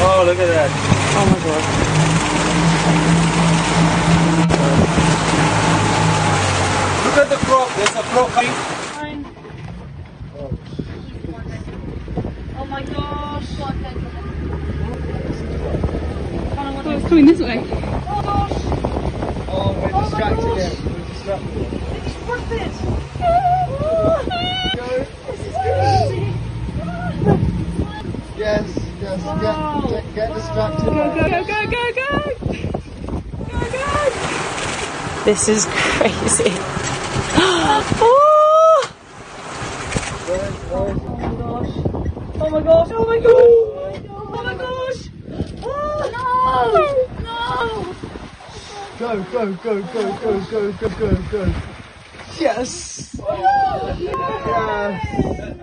Oh, look at that. Oh my god. Look at the frog. There's a frog coming. Fine. Oh my gosh. Connor, what Oh, it's coming this way. Oh gosh. Oh, we're oh, my distracted gosh. him. We're distracted. It just worth it. Yes, yes. Wow. Get, get, get distracted. Go, go, go, go, go, go! Go, go! This is crazy. oh! Oh my gosh. Oh my gosh. Oh my gosh. Oh no. No. Go, go, go, go, go, go, go, go, go. Yes! Oh! Yes!